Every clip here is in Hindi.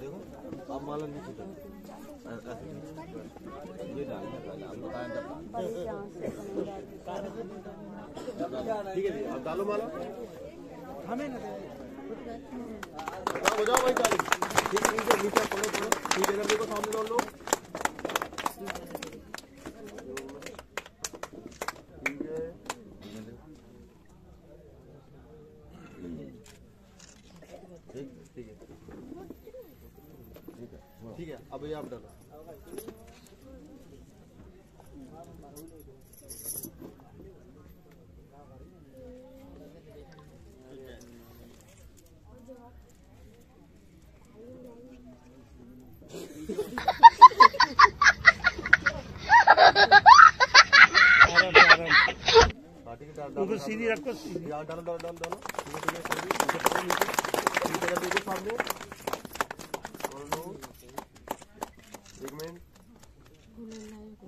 देखो अब माला नीचे कर ये डालना पहले हम बताएँ ठीक है अब डालो माला हमें ना हो जाओ भाई डालो ठीक है नीचे नीचे पकड़ो पकड़ो ठीक है देखो सामने डाल लो ठीक है अब ये आप डालो। सीधी रखो सीधी। यार डालो डालो डालो डालो। है है सामने। एक मिनट।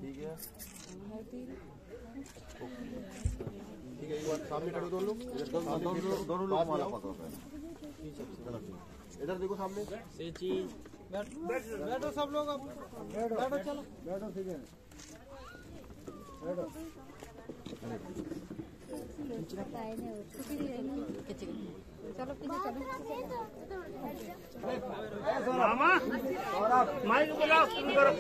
ठीक है। ठीक है एक बार सामने खड़े हो दोनों। लोग इधर दोनों लोग माला पकड़ो इधर देखो सामने। बैठो सब लोग अब। बैठो चलो। बैठो ठीक है। चलो चलो मामा माइक बुलाओ करो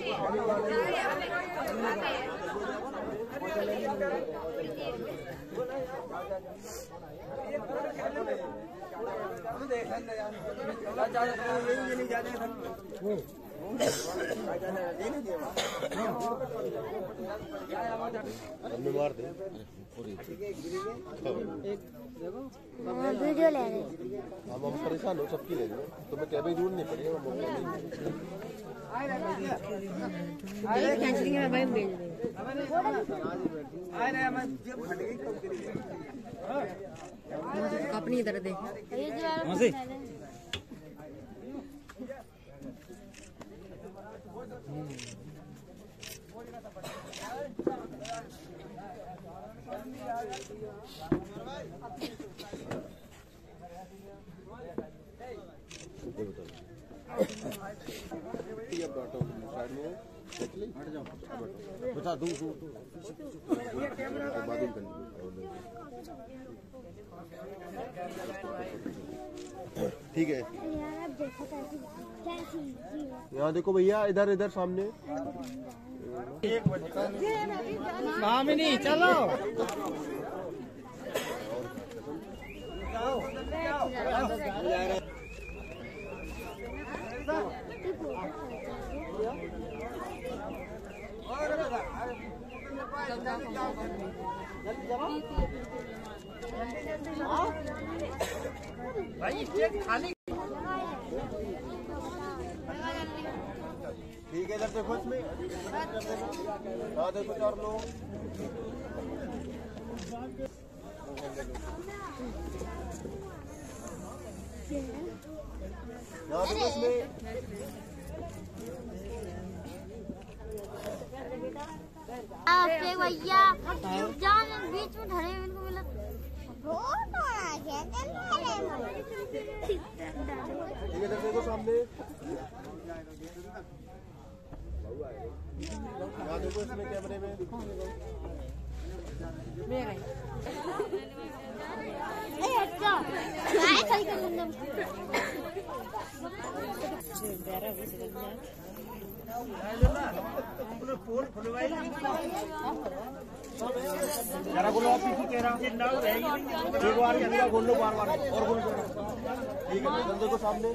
हमने मार दे वीडियो ले रहे। हम हम परेशान हो सबकी ले तुम्हें कैबे दूर नहीं पड़ेगा हम अपनी इधर देख। ये जो वाला से ये ठीक है। यहाँ देखो भैया इधर इधर सामने। मामिनी चलो। भाई खाली ठीक है इधर देखो इसमें। हाँ देखो चार लोग यहाँ देखो इसमें। आपके भैया जान बीच में धरे इनको मिला बहुत आ गया ठीक है इधर देखो सामने यहाँ देखो इसमें कैमरे में लूँगा जरा बोलो पीछे कह रहा हूँ एक बार के अंदर लो बार बार और बोल ठीक है देखो सामने।